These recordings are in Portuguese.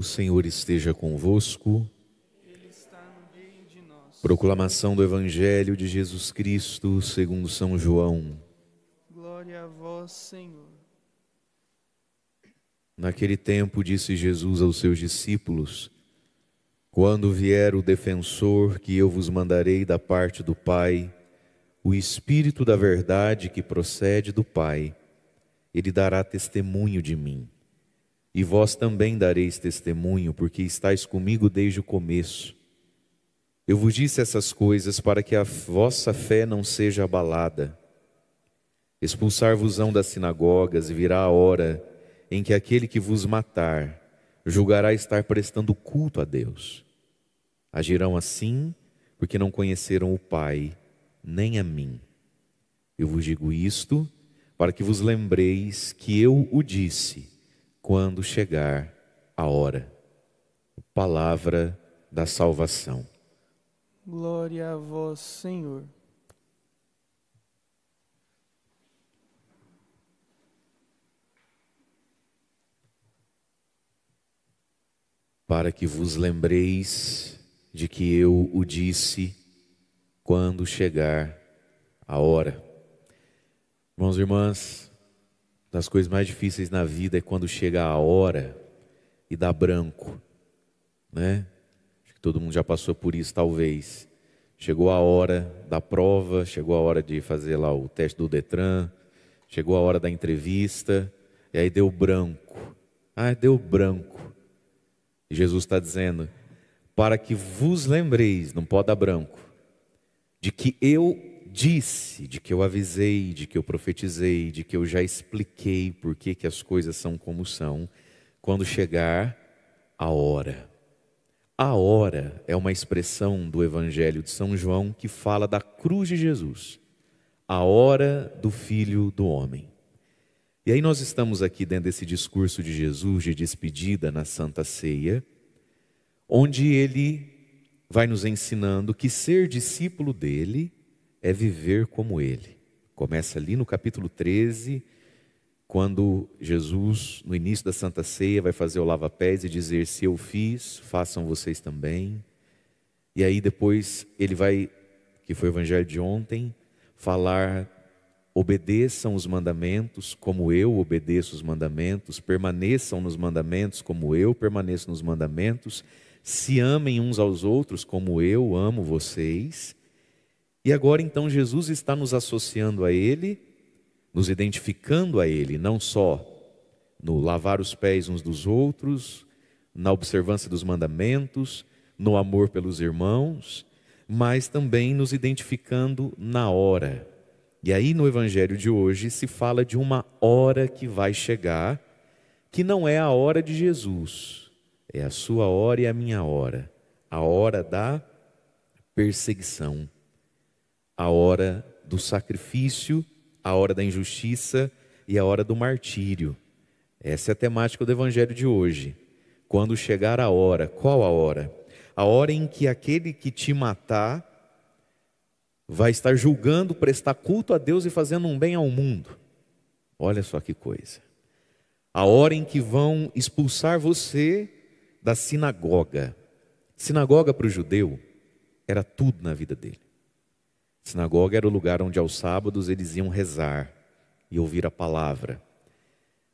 O Senhor esteja convosco. Ele está no meio de nós. Proclamação do Evangelho de Jesus Cristo, segundo São João. Glória a vós, Senhor. Naquele tempo disse Jesus aos seus discípulos: Quando vier o defensor que eu vos mandarei da parte do Pai, o Espírito da verdade que procede do Pai, ele dará testemunho de mim. E vós também dareis testemunho, porque estáis comigo desde o começo. Eu vos disse essas coisas para que a vossa fé não seja abalada. Expulsar-vos-ão das sinagogas, e virá a hora em que aquele que vos matar julgará estar prestando culto a Deus. Agirão assim porque não conheceram o Pai, nem a mim. Eu vos digo isto para que vos lembreis que eu o disse quando chegar a hora. Palavra da salvação. Glória a vós, Senhor. Para que vos lembreis de que eu o disse quando chegar a hora. Irmãos e irmãs, das coisas mais difíceis na vida é quando chega a hora e dá branco, né? Acho que todo mundo já passou por isso, talvez. Chegou a hora da prova, chegou a hora de fazer lá o teste do Detran, chegou a hora da entrevista, e aí deu branco. Ah, deu branco. E Jesus está dizendo: para que vos lembreis, não pode dar branco, de que eu disse, de que eu avisei, de que eu profetizei, de que eu já expliquei por que, que as coisas são como são, quando chegar a hora. A hora é uma expressão do Evangelho de São João que fala da cruz de Jesus, a hora do Filho do Homem. E aí nós estamos aqui dentro desse discurso de Jesus de despedida na Santa Ceia, onde ele vai nos ensinando que ser discípulo dele é viver como ele. Começa ali no capítulo 13, quando Jesus, no início da Santa Ceia, vai fazer o lava-pés e dizer: Se eu fiz, façam vocês também. E aí depois ele vai, que foi o evangelho de ontem, falar: obedeçam os mandamentos como eu obedeço os mandamentos, permaneçam nos mandamentos como eu permaneço nos mandamentos, se amem uns aos outros como eu amo vocês. E agora então Jesus está nos associando a Ele, nos identificando a Ele, não só no lavar os pés uns dos outros, na observância dos mandamentos, no amor pelos irmãos, mas também nos identificando na hora. E aí no Evangelho de hoje se fala de uma hora que vai chegar, que não é a hora de Jesus, é a sua hora e a minha hora, a hora da perseguição a hora do sacrifício, a hora da injustiça e a hora do martírio. Essa é a temática do evangelho de hoje. Quando chegar a hora, qual a hora? A hora em que aquele que te matar vai estar julgando, prestar culto a Deus e fazendo um bem ao mundo. Olha só que coisa. A hora em que vão expulsar você da sinagoga. Sinagoga para o judeu era tudo na vida dele. Sinagoga era o lugar onde aos sábados eles iam rezar e ouvir a palavra.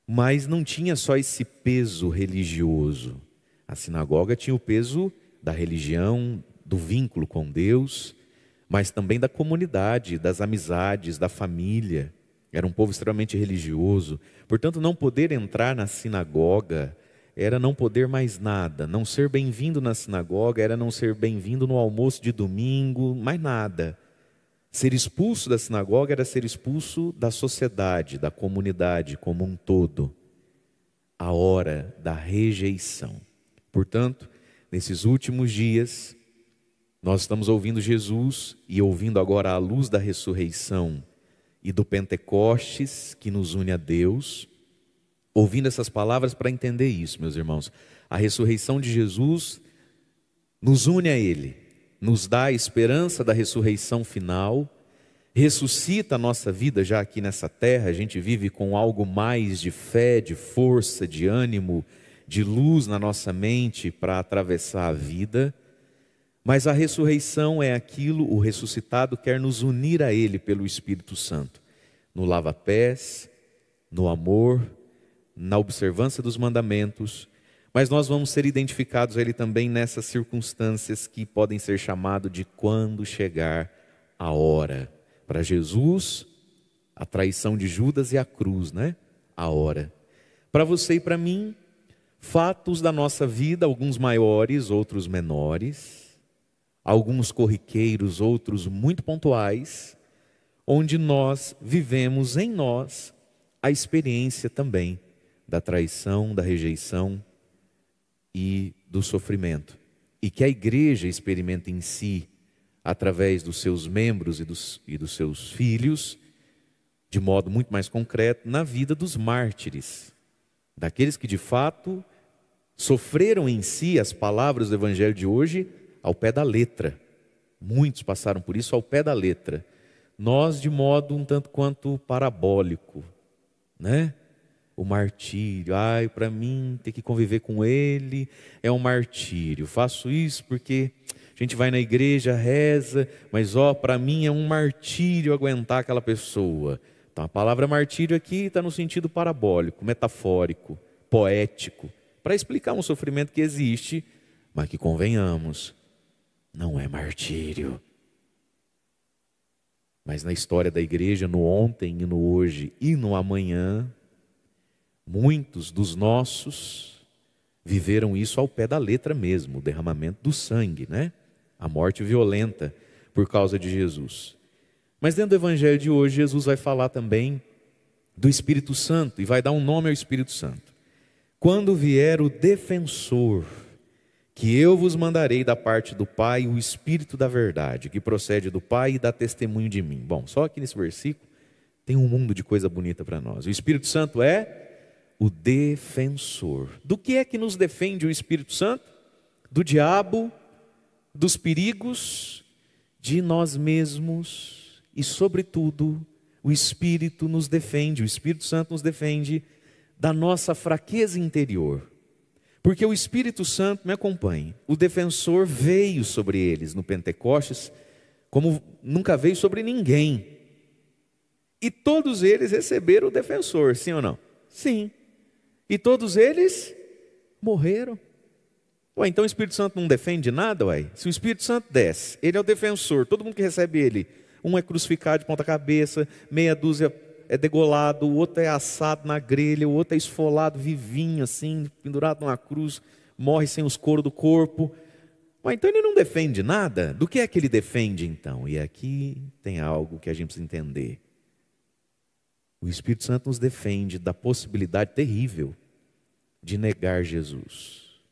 Mas não tinha só esse peso religioso. A sinagoga tinha o peso da religião, do vínculo com Deus, mas também da comunidade, das amizades, da família. Era um povo extremamente religioso. Portanto, não poder entrar na sinagoga era não poder mais nada. Não ser bem-vindo na sinagoga era não ser bem-vindo no almoço de domingo, mais nada. Ser expulso da sinagoga era ser expulso da sociedade, da comunidade como um todo. A hora da rejeição. Portanto, nesses últimos dias, nós estamos ouvindo Jesus e ouvindo agora a luz da ressurreição e do Pentecostes que nos une a Deus, ouvindo essas palavras para entender isso, meus irmãos. A ressurreição de Jesus nos une a Ele nos dá a esperança da ressurreição final, ressuscita a nossa vida já aqui nessa terra, a gente vive com algo mais de fé, de força, de ânimo, de luz na nossa mente para atravessar a vida. Mas a ressurreição é aquilo, o ressuscitado quer nos unir a Ele pelo Espírito Santo, no lava-pés, no amor, na observância dos mandamentos, mas nós vamos ser identificados Ele também nessas circunstâncias que podem ser chamado de quando chegar a hora. Para Jesus, a traição de Judas e a cruz, né? A hora. Para você e para mim, fatos da nossa vida, alguns maiores, outros menores alguns corriqueiros, outros muito pontuais, onde nós vivemos em nós a experiência também da traição, da rejeição e do sofrimento. E que a igreja experimenta em si, através dos seus membros e dos, e dos seus filhos, de modo muito mais concreto, na vida dos mártires, daqueles que de fato sofreram em si as palavras do Evangelho de hoje ao pé da letra. Muitos passaram por isso ao pé da letra. Nós, de modo um tanto quanto parabólico, né? O martírio, ai, para mim ter que conviver com ele é um martírio. Faço isso porque a gente vai na igreja, reza, mas ó, para mim é um martírio aguentar aquela pessoa. Então a palavra martírio aqui está no sentido parabólico, metafórico, poético, para explicar um sofrimento que existe, mas que convenhamos, não é martírio. Mas na história da igreja, no ontem e no hoje e no amanhã, muitos dos nossos viveram isso ao pé da letra mesmo, o derramamento do sangue, né? A morte violenta por causa de Jesus. Mas dentro do evangelho de hoje, Jesus vai falar também do Espírito Santo e vai dar um nome ao Espírito Santo. Quando vier o defensor, que eu vos mandarei da parte do Pai o Espírito da verdade, que procede do Pai e dá testemunho de mim. Bom, só aqui nesse versículo tem um mundo de coisa bonita para nós. O Espírito Santo é o defensor. Do que é que nos defende o Espírito Santo? Do diabo, dos perigos, de nós mesmos e, sobretudo, o Espírito nos defende, o Espírito Santo nos defende da nossa fraqueza interior porque o Espírito Santo me acompanha. O defensor veio sobre eles no Pentecostes, como nunca veio sobre ninguém. E todos eles receberam o defensor, sim ou não? Sim. E todos eles morreram. Ué, então o Espírito Santo não defende nada, ué? Se o Espírito Santo desce, ele é o defensor, todo mundo que recebe ele, um é crucificado de ponta cabeça, meia dúzia é degolado, o outro é assado na grelha, o outro é esfolado vivinho, assim, pendurado numa cruz, morre sem os coros do corpo. Mas então ele não defende nada? Do que é que ele defende então? E aqui tem algo que a gente precisa entender. O Espírito Santo nos defende da possibilidade terrível de negar Jesus.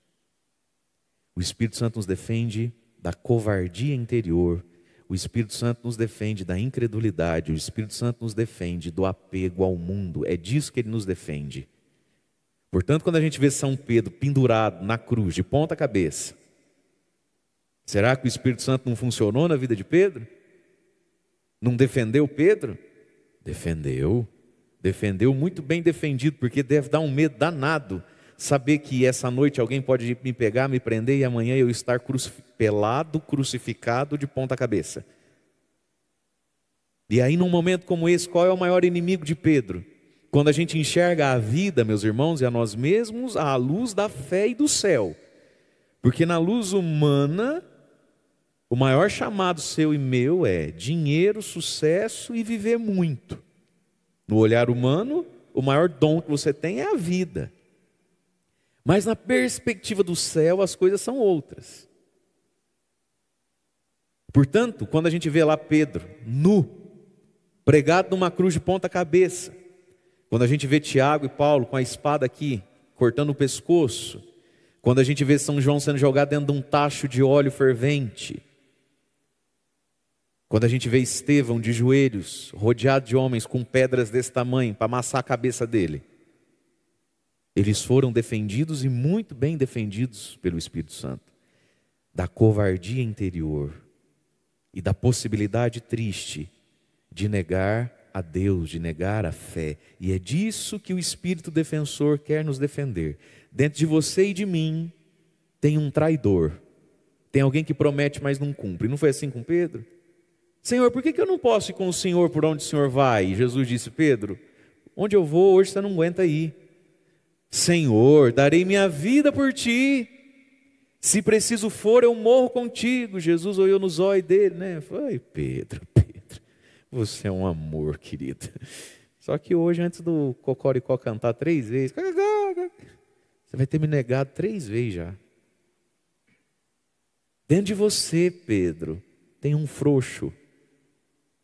O Espírito Santo nos defende da covardia interior o Espírito Santo nos defende da incredulidade, o Espírito Santo nos defende do apego ao mundo, é disso que ele nos defende. Portanto, quando a gente vê São Pedro pendurado na cruz, de ponta cabeça, será que o Espírito Santo não funcionou na vida de Pedro? Não defendeu Pedro? Defendeu, defendeu muito bem defendido, porque deve dar um medo danado saber que essa noite alguém pode me pegar, me prender e amanhã eu estar pelado, crucificado de ponta cabeça. E aí, num momento como esse, qual é o maior inimigo de Pedro? Quando a gente enxerga a vida, meus irmãos, e a nós mesmos, à luz da fé e do céu. Porque na luz humana, o maior chamado seu e meu é dinheiro, sucesso e viver muito. No olhar humano, o maior dom que você tem é a vida. Mas na perspectiva do céu, as coisas são outras. Portanto, quando a gente vê lá Pedro, nu, pregado numa cruz de ponta cabeça, quando a gente vê Tiago e Paulo com a espada aqui, cortando o pescoço, quando a gente vê São João sendo jogado dentro de um tacho de óleo fervente, quando a gente vê Estevão de joelhos, rodeado de homens com pedras desse tamanho para amassar a cabeça dele, eles foram defendidos e muito bem defendidos pelo Espírito Santo da covardia interior e da possibilidade triste de negar a Deus, de negar a fé. E é disso que o Espírito defensor quer nos defender, dentro de você e de mim tem um traidor. Tem alguém que promete, mas não cumpre. Não foi assim com Pedro? Senhor, por que, que eu não posso ir com o Senhor por onde o Senhor vai? E Jesus disse: Pedro, onde eu vou hoje você não aguenta ir. Senhor, darei minha vida por ti. Se preciso for, eu morro contigo. Jesus olhou nos olhos dele, né? Foi, Pedro, Pedro, você é um amor, querido. Só que hoje, antes do Cocoricó cantar três vezes, você vai ter me negado três vezes já. Dentro de você, Pedro, tem um frouxo,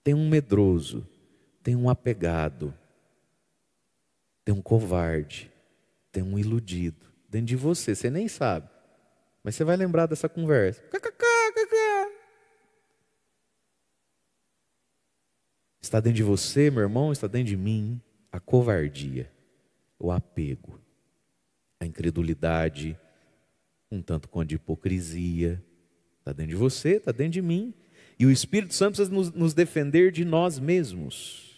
tem um medroso, tem um apegado, tem um covarde, tem um iludido. Dentro de você, você nem sabe. Mas você vai lembrar dessa conversa. Está dentro de você, meu irmão, está dentro de mim a covardia, o apego, a incredulidade, um tanto quanto de hipocrisia. Está dentro de você, está dentro de mim. E o Espírito Santo precisa nos, nos defender de nós mesmos.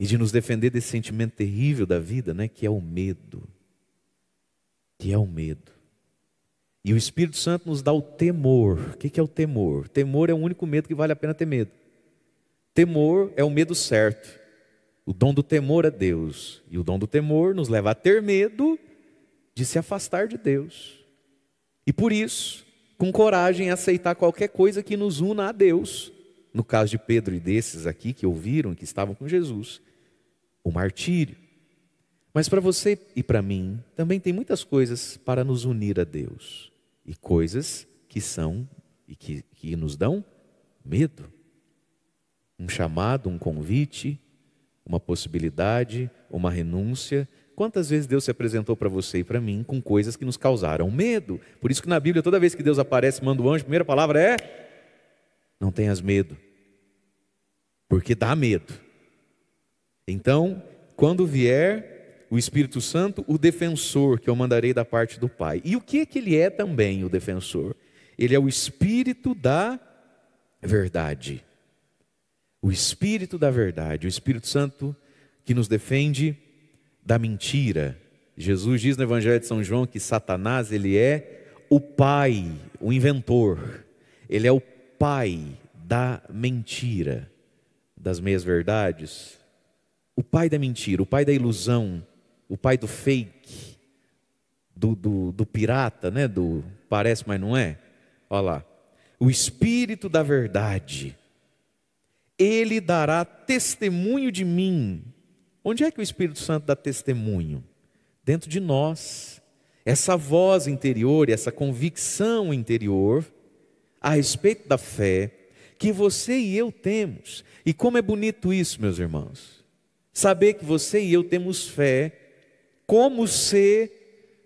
E de nos defender desse sentimento terrível da vida, né, que é o medo. Que é o medo. E o Espírito Santo nos dá o temor. O que é o temor? Temor é o único medo que vale a pena ter medo. Temor é o medo certo. O dom do temor é Deus. E o dom do temor nos leva a ter medo de se afastar de Deus. E por isso, com coragem, aceitar qualquer coisa que nos una a Deus. No caso de Pedro e desses aqui que ouviram, que estavam com Jesus, o martírio. Mas para você e para mim, também tem muitas coisas para nos unir a Deus e coisas que são e que, que nos dão medo. Um chamado, um convite, uma possibilidade, uma renúncia. Quantas vezes Deus se apresentou para você e para mim com coisas que nos causaram medo? Por isso que na Bíblia, toda vez que Deus aparece, manda o anjo, a primeira palavra é: não tenhas medo, porque dá medo. Então, quando vier o Espírito Santo, o defensor que eu mandarei da parte do Pai. E o que é que ele é também, o defensor? Ele é o Espírito da verdade. O Espírito da verdade, o Espírito Santo que nos defende da mentira. Jesus diz no Evangelho de São João que Satanás, ele é o pai, o inventor. Ele é o pai da mentira, das meias verdades. O pai da mentira, o pai da ilusão, o pai do fake, do, do, do pirata, né? Do parece, mas não é. Olha lá. O Espírito da verdade, ele dará testemunho de mim. Onde é que o Espírito Santo dá testemunho? Dentro de nós. Essa voz interior, essa convicção interior a respeito da fé que você e eu temos. E como é bonito isso, meus irmãos. Saber que você e eu temos fé como se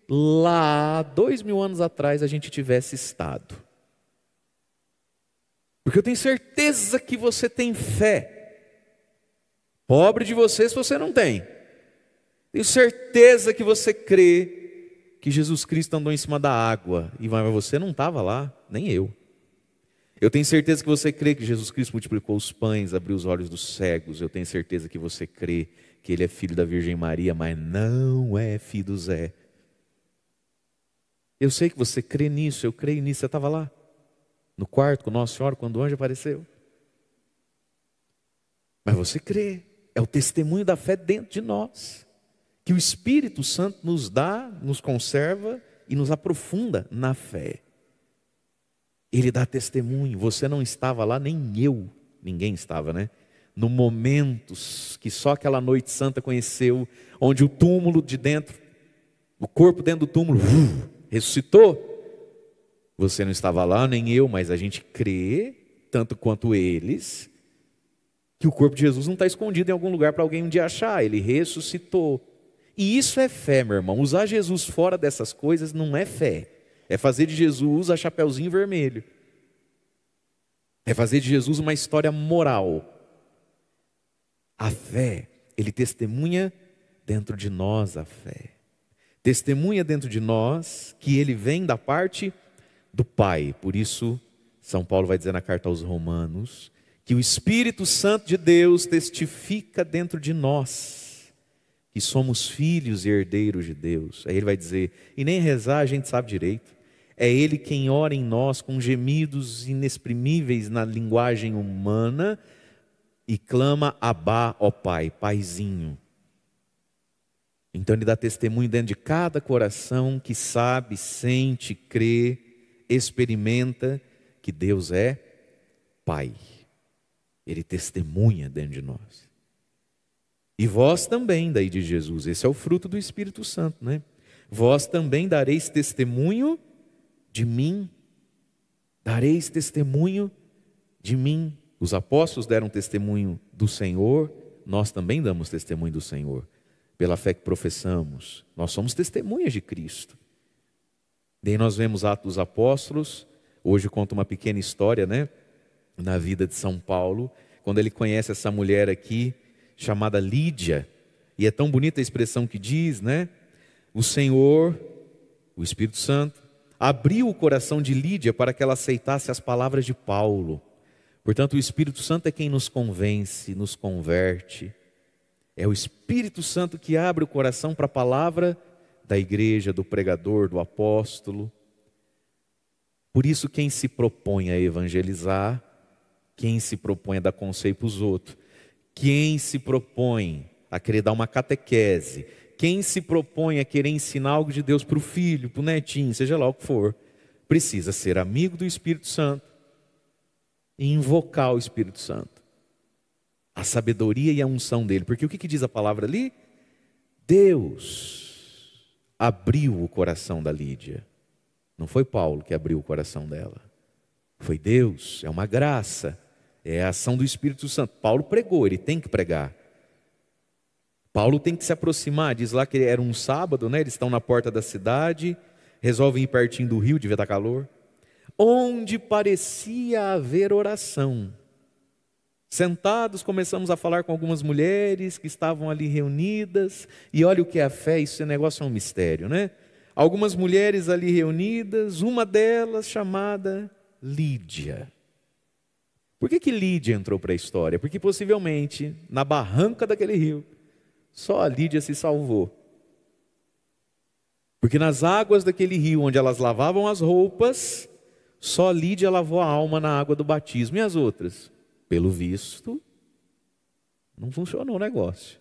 lá, dois mil anos atrás, a gente tivesse estado. Porque eu tenho certeza que você tem fé. Pobre de você se você não tem. Tenho certeza que você crê que Jesus Cristo andou em cima da água. E mas você não estava lá, nem eu. Eu tenho certeza que você crê que Jesus Cristo multiplicou os pães, abriu os olhos dos cegos. Eu tenho certeza que você crê que ele é filho da Virgem Maria, mas não é filho do Zé. Eu sei que você crê nisso, eu creio nisso. Você estava lá, no quarto com Nossa Senhora, quando o anjo apareceu. Mas você crê, é o testemunho da fé dentro de nós, que o Espírito Santo nos dá, nos conserva e nos aprofunda na fé. Ele dá testemunho, você não estava lá, nem eu, ninguém estava, né? no momentos que só aquela noite santa conheceu, onde o túmulo de dentro, o corpo dentro do túmulo, uh, ressuscitou. Você não estava lá, nem eu, mas a gente crê, tanto quanto eles, que o corpo de Jesus não está escondido em algum lugar para alguém um dia achar, ele ressuscitou. E isso é fé, meu irmão. Usar Jesus fora dessas coisas não é fé. É fazer de Jesus a chapeuzinho vermelho. É fazer de Jesus uma história moral. A fé, ele testemunha dentro de nós a fé. Testemunha dentro de nós que ele vem da parte do Pai. Por isso, São Paulo vai dizer na carta aos Romanos que o Espírito Santo de Deus testifica dentro de nós que somos filhos e herdeiros de Deus. Aí ele vai dizer: e nem rezar a gente sabe direito. É Ele quem ora em nós com gemidos inexprimíveis na linguagem humana e clama Abá, ó Pai, Paizinho. Então ele dá testemunho dentro de cada coração que sabe, sente, crê, experimenta que Deus é Pai. Ele testemunha dentro de nós. E vós também, daí de Jesus, esse é o fruto do Espírito Santo, né? Vós também dareis testemunho de mim, dareis testemunho de mim. Os apóstolos deram testemunho do Senhor, nós também damos testemunho do Senhor, pela fé que professamos. Nós somos testemunhas de Cristo. Daí nós vemos Atos dos Apóstolos, hoje conta uma pequena história, né, na vida de São Paulo, quando ele conhece essa mulher aqui, chamada Lídia, e é tão bonita a expressão que diz, né? O Senhor, o Espírito Santo, abriu o coração de Lídia para que ela aceitasse as palavras de Paulo. Portanto, o Espírito Santo é quem nos convence, nos converte. É o Espírito Santo que abre o coração para a palavra da igreja, do pregador, do apóstolo. Por isso, quem se propõe a evangelizar, quem se propõe a dar conselho para os outros, quem se propõe a querer dar uma catequese, quem se propõe a querer ensinar algo de Deus para o filho, para o netinho, seja lá o que for, precisa ser amigo do Espírito Santo e invocar o Espírito Santo. A sabedoria e a unção dele. Porque o que, que diz a palavra ali? Deus abriu o coração da Lídia. Não foi Paulo que abriu o coração dela. Foi Deus, é uma graça, é a ação do Espírito Santo. Paulo pregou, ele tem que pregar. Paulo tem que se aproximar, diz lá que era um sábado, né? Eles estão na porta da cidade, resolvem ir pertinho do rio, devia estar calor, onde parecia haver oração. Sentados, começamos a falar com algumas mulheres que estavam ali reunidas, e olha o que é a fé, esse negócio é um mistério, né? Algumas mulheres ali reunidas, uma delas chamada Lídia. Por que, que Lídia entrou para a história? Porque possivelmente, na barranca daquele rio, só a Lídia se salvou. Porque nas águas daquele rio onde elas lavavam as roupas, só Lídia lavou a alma na água do batismo. E as outras? Pelo visto, não funcionou o negócio.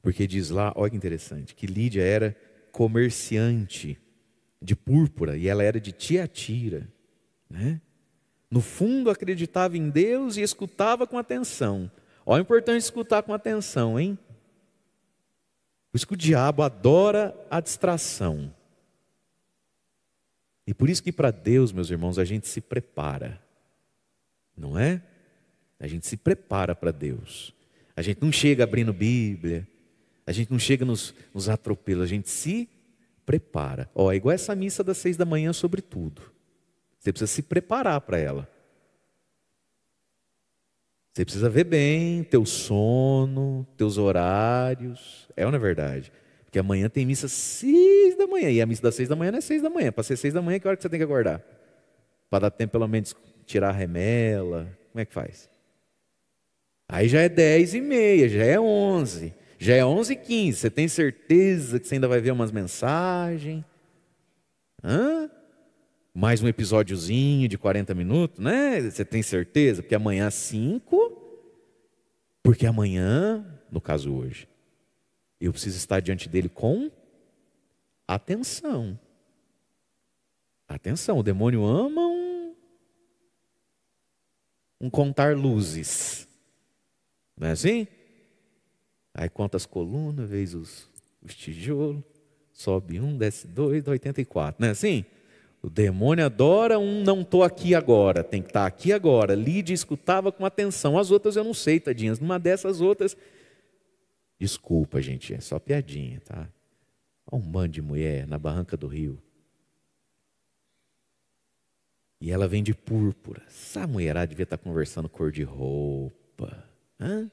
Porque diz lá, olha que interessante, que Lídia era comerciante de púrpura e ela era de Tiatira. Né? No fundo, acreditava em Deus e escutava com atenção. Olha o importante escutar com atenção, hein? Por isso que o diabo adora a distração. E por isso que para Deus, meus irmãos, a gente se prepara. Não é? A gente se prepara para Deus. A gente não chega abrindo Bíblia. A gente não chega nos, nos atropelos. A gente se prepara. Ó, é igual essa missa das seis da manhã sobre tudo. Você precisa se preparar para ela. Você precisa ver bem teu sono, teus horários. É ou não é verdade? Porque amanhã tem missa seis da manhã. E a missa das seis da manhã não é seis da manhã. Para ser seis da manhã, que hora que você tem que acordar? Para dar tempo pelo menos tirar a remela. Como é que faz? Aí já é dez e meia, já é onze. Já é onze e quinze. Você tem certeza que você ainda vai ver umas mensagens? Hã? Mais um episódiozinho de 40 minutos, né? Você tem certeza? Porque amanhã às 5, porque amanhã, no caso hoje, eu preciso estar diante dele com atenção. Atenção, o demônio ama um, um contar luzes. Não é assim? Aí conta as colunas, vez os, os tijolos, sobe um, desce dois, dá 84. Não é assim? O demônio adora um não estou aqui agora, tem que estar tá aqui agora. Lídia escutava com atenção. As outras eu não sei, tadinhas. Numa dessas outras. Desculpa, gente, é só piadinha, tá? Olha um bando de mulher na barranca do rio. E ela vem de púrpura. Essa mulherada devia estar tá conversando cor de roupa. Hã?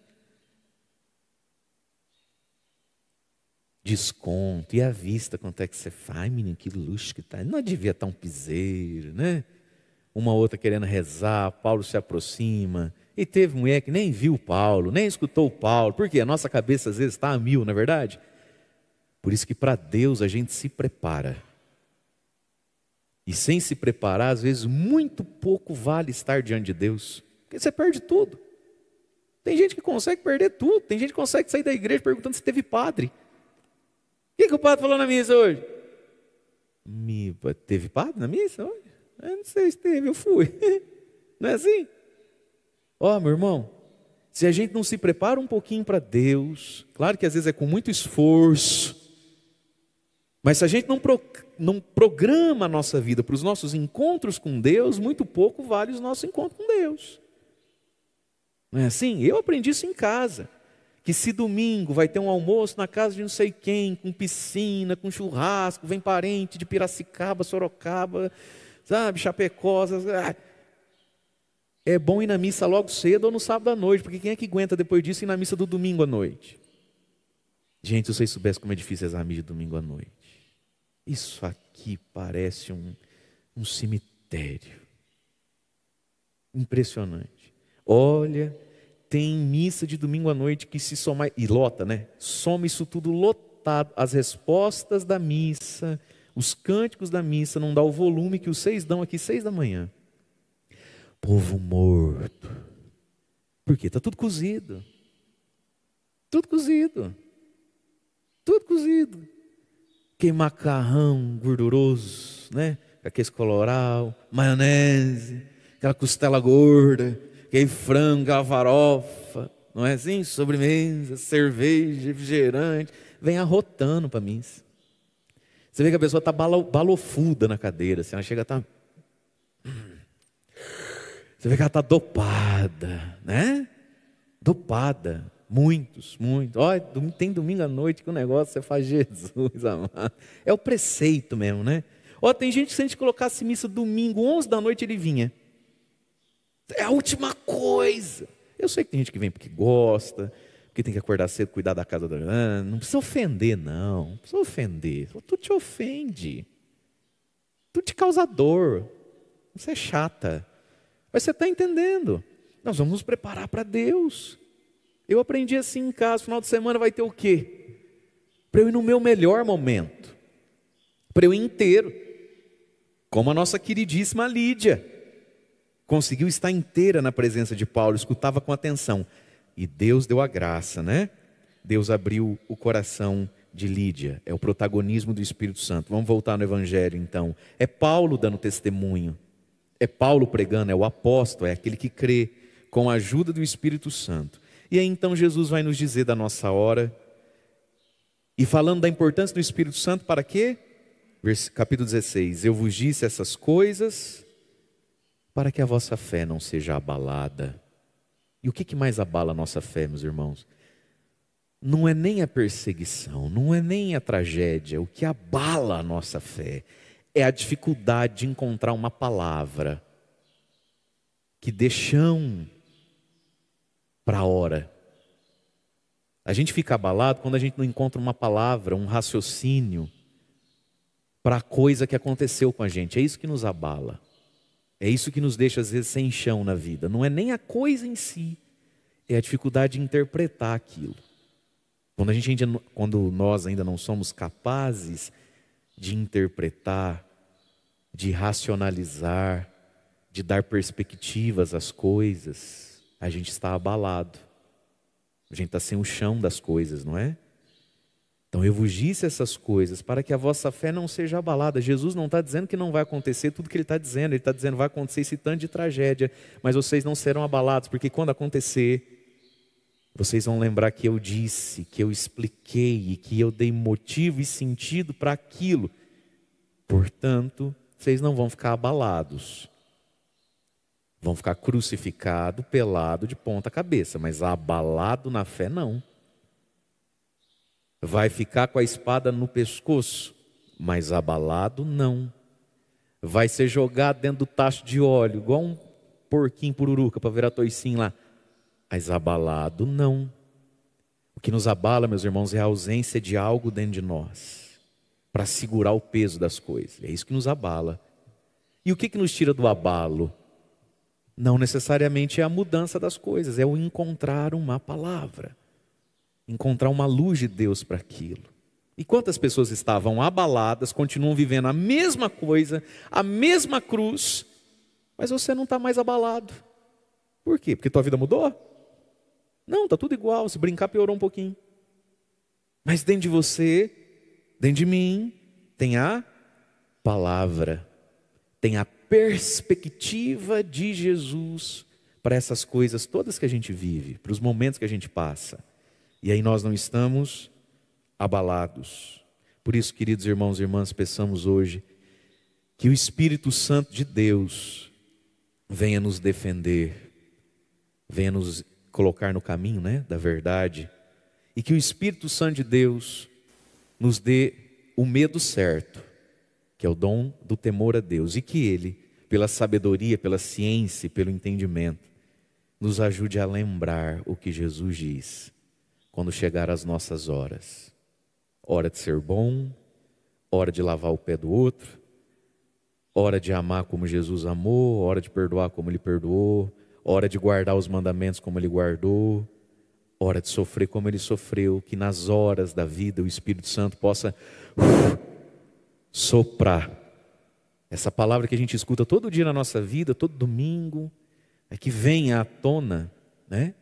Desconto, e a vista quanto é que você faz, Ai, menino, que luxo que tá. Não devia estar um piseiro, né? Uma outra querendo rezar, Paulo se aproxima. E teve mulher que nem viu Paulo, nem escutou Paulo, porque a nossa cabeça às vezes está a mil, não é verdade? Por isso que para Deus a gente se prepara. E sem se preparar, às vezes muito pouco vale estar diante de Deus, porque você perde tudo. Tem gente que consegue perder tudo, tem gente que consegue sair da igreja perguntando se teve padre. Que, que o padre falou na missa hoje? Me, teve padre na missa hoje? Eu não sei se teve, eu fui. Não é assim? Ó, oh, meu irmão, se a gente não se prepara um pouquinho para Deus, claro que às vezes é com muito esforço, mas se a gente não, pro, não programa a nossa vida para os nossos encontros com Deus, muito pouco vale os nossos encontros com Deus. Não é assim? Eu aprendi isso em casa. Que se domingo vai ter um almoço na casa de não sei quem, com piscina, com churrasco, vem parente de Piracicaba, Sorocaba, sabe, Chapecó. Ah, é bom ir na missa logo cedo ou no sábado à noite, porque quem é que aguenta depois disso ir na missa do domingo à noite? Gente, se vocês soubessem como é difícil missa de domingo à noite. Isso aqui parece um, um cemitério. Impressionante. Olha, tem missa de domingo à noite que se soma, e lota, né? Soma isso tudo lotado. As respostas da missa, os cânticos da missa, não dá o volume que os seis dão aqui, seis da manhã. Povo morto. Por quê? Está tudo cozido. Tudo cozido. Tudo cozido. Que macarrão gorduroso, né? Aquele coloral, maionese, aquela costela gorda, aquele frango, aquela farofa, não é assim? Sobremesa, cerveja, refrigerante, vem arrotando para mim. Você vê que a pessoa está balofuda na cadeira, assim, ela chega a. Tá... Você vê que ela está dopada, né? Dopada. Muitos, muitos. Olha, tem domingo à noite que o negócio você faz Jesus, amado. É o preceito mesmo, né? Ó, tem gente que se a gente colocasse missa domingo, 11 da noite, ele vinha. É a última coisa. Eu sei que tem gente que vem porque gosta, porque tem que acordar cedo, cuidar da casa da Ana. Não precisa ofender, não. Não precisa ofender. Tu te ofende. Tu te causa dor. Você é chata. Mas você está entendendo. Nós vamos nos preparar para Deus. Eu aprendi assim em casa, final de semana vai ter o quê? Para eu ir no meu melhor momento. Para eu ir inteiro. Como a nossa queridíssima Lídia. Conseguiu estar inteira na presença de Paulo, escutava com atenção. E Deus deu a graça, né? Deus abriu o coração de Lídia. É o protagonismo do Espírito Santo. Vamos voltar no Evangelho então. É Paulo dando testemunho é Paulo pregando, é o apóstolo, é aquele que crê com a ajuda do Espírito Santo. E aí então Jesus vai nos dizer da nossa hora, e falando da importância do Espírito Santo, para quê? Capítulo 16: Eu vos disse essas coisas para que a vossa fé não seja abalada. E o que, que mais abala a nossa fé, meus irmãos? Não é nem a perseguição, não é nem a tragédia, o que abala a nossa fé é a dificuldade de encontrar uma palavra que dê chão para a hora. A gente fica abalado quando a gente não encontra uma palavra, um raciocínio para a coisa que aconteceu com a gente. É isso que nos abala. É isso que nos deixa às vezes sem chão na vida. Não é nem a coisa em si, é a dificuldade de interpretar aquilo. Quando a gente ainda, quando nós ainda não somos capazes de interpretar, de racionalizar, de dar perspectivas às coisas, a gente está abalado. A gente está sem o chão das coisas, não é? Então eu vos disse essas coisas para que a vossa fé não seja abalada. Jesus não está dizendo que não vai acontecer tudo que ele está dizendo, ele está dizendo vai acontecer esse tanto de tragédia, mas vocês não serão abalados, porque quando acontecer, vocês vão lembrar que eu disse, que eu expliquei que eu dei motivo e sentido para aquilo. Portanto, vocês não vão ficar abalados. Vão ficar crucificado, pelado de ponta cabeça, mas abalado na fé não. Vai ficar com a espada no pescoço, mas abalado não. Vai ser jogado dentro do tacho de óleo, igual um porquinho pururuca para virar toicinho lá mas abalado não. O que nos abala, meus irmãos, é a ausência de algo dentro de nós para segurar o peso das coisas. É isso que nos abala. E o que, que nos tira do abalo? não necessariamente é a mudança das coisas, é o encontrar uma palavra, encontrar uma luz de Deus para aquilo. E quantas pessoas estavam abaladas, continuam vivendo a mesma coisa, a mesma cruz, mas você não está mais abalado. Por quê? Porque tua vida mudou? Não, está tudo igual. Se brincar, piorou um pouquinho. Mas dentro de você, dentro de mim, tem a palavra, tem a perspectiva de Jesus para essas coisas todas que a gente vive, para os momentos que a gente passa. E aí nós não estamos abalados. Por isso, queridos irmãos e irmãs, peçamos hoje que o Espírito Santo de Deus venha nos defender, venha nos colocar no caminho né, da verdade, e que o Espírito Santo de Deus nos dê o medo certo, que é o dom do temor a Deus, e que Ele, pela sabedoria, pela ciência, pelo entendimento, nos ajude a lembrar o que Jesus diz quando chegar as nossas horas hora de ser bom, hora de lavar o pé do outro, hora de amar como Jesus amou, hora de perdoar como ele perdoou, hora de guardar os mandamentos como ele guardou, hora de sofrer como ele sofreu, que nas horas da vida o Espírito Santo possa uh, soprar. Essa palavra que a gente escuta todo dia na nossa vida, todo domingo, é que venha à tona, né?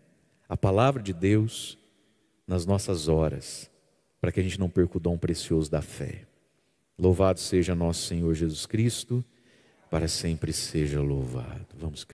A palavra de Deus nas nossas horas, para que a gente não perca o dom precioso da fé. Louvado seja nosso Senhor Jesus Cristo, para sempre seja louvado. Vamos.